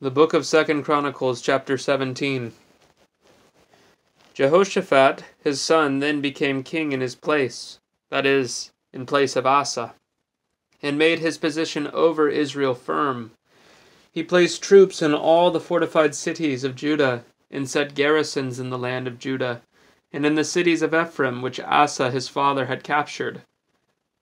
The book of Second Chronicles, chapter 17. Jehoshaphat, his son, then became king in his place, that is, in place of Asa, and made his position over Israel firm. He placed troops in all the fortified cities of Judah, and set garrisons in the land of Judah, and in the cities of Ephraim, which Asa his father had captured.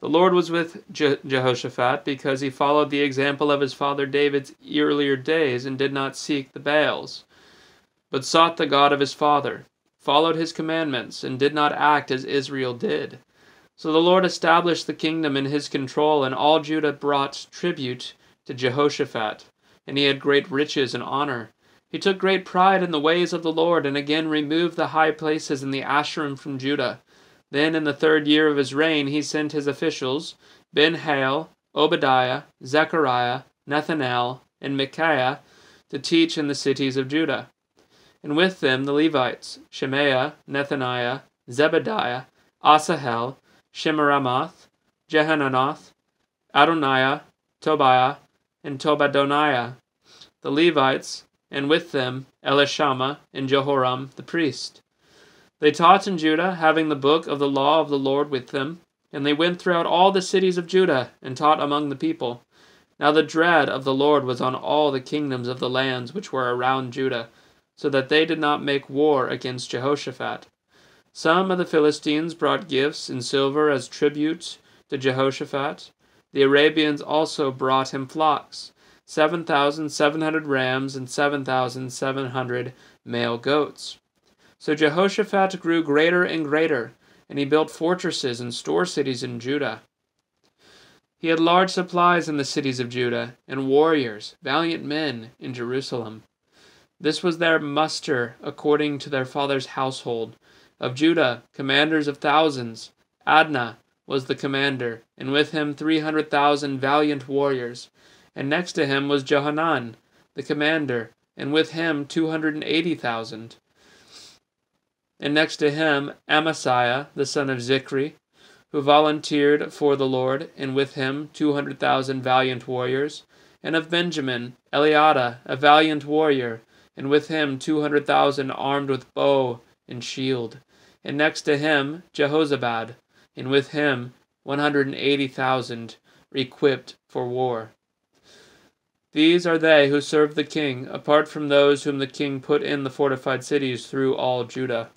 The Lord was with Je- Jehoshaphat because he followed the example of his father David's earlier days and did not seek the Baals, but sought the God of his father, followed his commandments, and did not act as Israel did. So the Lord established the kingdom in his control, and all Judah brought tribute to Jehoshaphat, and he had great riches and honor. He took great pride in the ways of the Lord, and again removed the high places and the Asherim from Judah. Then in the third year of his reign he sent his officials, Ben-Hail, Obadiah, Zechariah, Nethanel, and Micaiah, to teach in the cities of Judah. And with them the Levites, Shemaiah, Nethaniah, Zebadiah, Asahel, Shemiramoth, Jehonathan, Adoniah, Tobiah, and Tobadoniah, the Levites, and with them Elishama and Jehoram the priest. They taught in Judah, having the book of the law of the Lord with them, and they went throughout all the cities of Judah, and taught among the people. Now the dread of the Lord was on all the kingdoms of the lands which were around Judah, so that they did not make war against Jehoshaphat. Some of the Philistines brought gifts in silver as tribute to Jehoshaphat. The Arabians also brought him flocks, seven thousand seven hundred rams and seven thousand seven hundred male goats. So Jehoshaphat grew greater and greater, and he built fortresses and store cities in Judah. He had large supplies in the cities of Judah, and warriors, valiant men, in Jerusalem. This was their muster according to their father's household. Of Judah, commanders of thousands, Adnah was the commander, and with him three hundred thousand valiant warriors. And next to him was Johanan, the commander, and with him two hundred and eighty thousand and next to him Amasiah the son of Zichri, who volunteered for the Lord, and with him two hundred thousand valiant warriors, and of Benjamin Eliada, a valiant warrior, and with him two hundred thousand armed with bow and shield, and next to him Jehozabad, and with him one hundred and eighty thousand equipped for war. These are they who served the king, apart from those whom the king put in the fortified cities through all Judah.